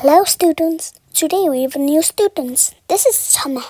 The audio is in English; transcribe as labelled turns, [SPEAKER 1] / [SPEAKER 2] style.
[SPEAKER 1] Hello students. Today we have new students. This is Summer.